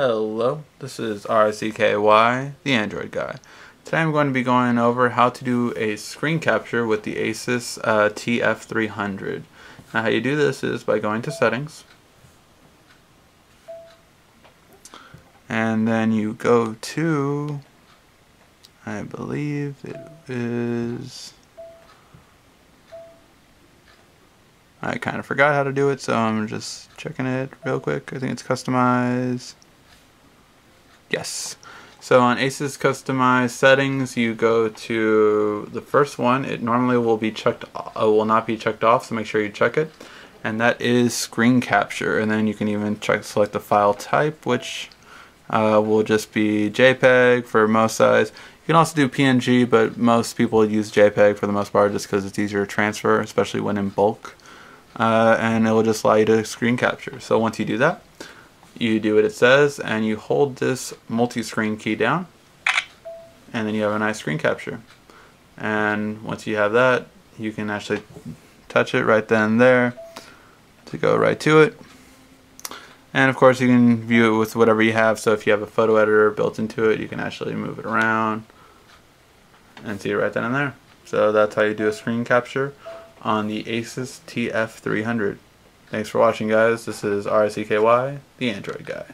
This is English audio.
Hello, this is RCKY, the Android guy. Today I'm going to be going over how to do a screen capture with the Asus uh, TF300. Now how you do this is by going to settings and then you go to I believe it is I kind of forgot how to do it so I'm just checking it real quick I think it's customize Yes. So on Asus Customize Settings, you go to the first one. It normally will be checked, uh, will not be checked off, so make sure you check it. And that is screen capture. And then you can even check select the file type, which uh, will just be JPEG for most size. You can also do PNG, but most people use JPEG for the most part just because it's easier to transfer, especially when in bulk. Uh, and it will just allow you to screen capture. So once you do that, you do what it says and you hold this multi-screen key down and then you have a nice screen capture. And once you have that you can actually touch it right then and there to go right to it. And of course you can view it with whatever you have. So if you have a photo editor built into it you can actually move it around and see it right then and there. So that's how you do a screen capture on the Asus TF300 Thanks for watching guys. This is RCKY, the Android guy.